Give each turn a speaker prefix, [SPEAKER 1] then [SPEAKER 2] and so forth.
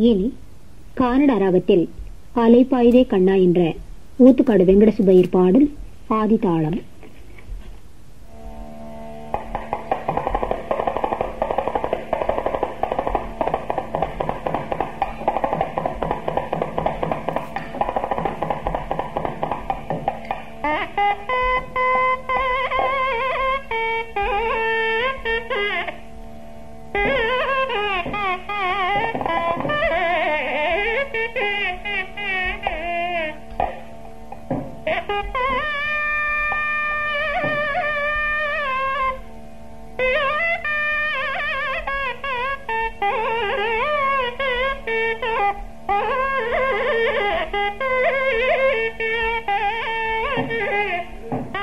[SPEAKER 1] இனி கானட ராகத்தில் அலைப்பாயுதே கண்ணா என்ற ஊத்துக்காடு வெங்கட சுப்பையர் பாடல் ஆதி தாளம்
[SPEAKER 2] ha! あ!